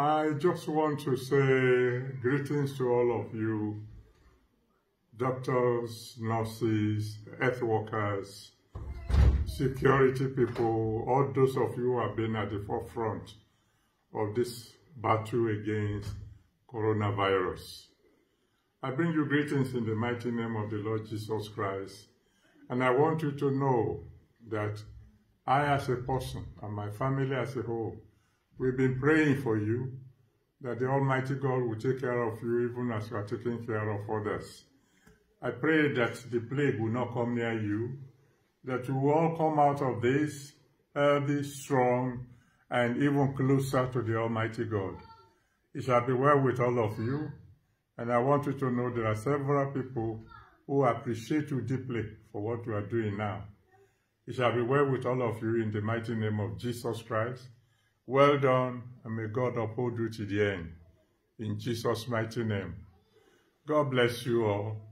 I just want to say greetings to all of you, doctors, nurses, health workers, security people, all those of you who have been at the forefront of this battle against coronavirus. I bring you greetings in the mighty name of the Lord Jesus Christ. And I want you to know that I, as a person, and my family as a whole, we've been praying for you that the Almighty God will take care of you even as you are taking care of others. I pray that the plague will not come near you, that you will all come out of this healthy, strong, and even closer to the Almighty God. It shall be well with all of you, and I want you to know there are several people who appreciate you deeply for what you are doing now. It shall be well with all of you in the mighty name of Jesus Christ. Well done, and may God uphold you to the end. In Jesus' mighty name. God bless you all.